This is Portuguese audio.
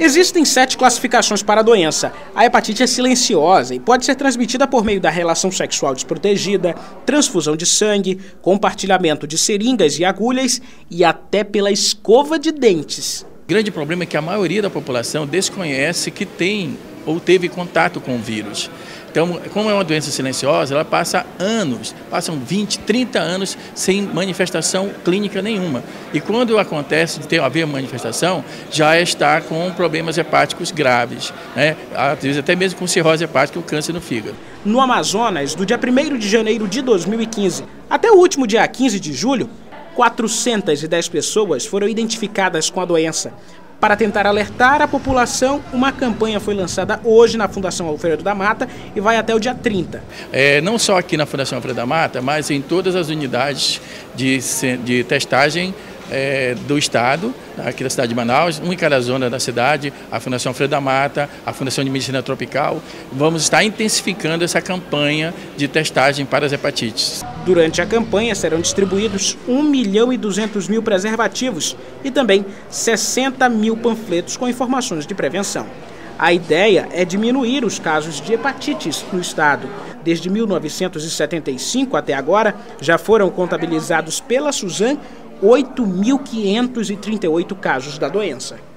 Existem sete classificações para a doença. A hepatite é silenciosa e pode ser transmitida por meio da relação sexual desprotegida, transfusão de sangue, compartilhamento de seringas e agulhas e até pela escova de dentes. O grande problema é que a maioria da população desconhece que tem ou teve contato com o vírus. Então, como é uma doença silenciosa, ela passa anos, passam 20, 30 anos sem manifestação clínica nenhuma. E quando acontece de ter haver manifestação, já está com problemas hepáticos graves, né? às vezes até mesmo com cirrose hepática e o câncer no fígado. No Amazonas, do dia 1 de janeiro de 2015 até o último dia 15 de julho, 410 pessoas foram identificadas com a doença. Para tentar alertar a população, uma campanha foi lançada hoje na Fundação Alfredo da Mata e vai até o dia 30. É, não só aqui na Fundação Alfredo da Mata, mas em todas as unidades de, de testagem é, do Estado, aqui da cidade de Manaus, uma em cada zona da cidade, a Fundação Freio da Mata, a Fundação de Medicina Tropical. Vamos estar intensificando essa campanha de testagem para as hepatites. Durante a campanha serão distribuídos 1 milhão e 200 mil preservativos e também 60 mil panfletos com informações de prevenção. A ideia é diminuir os casos de hepatites no estado. Desde 1975 até agora, já foram contabilizados pela Suzan 8.538 casos da doença.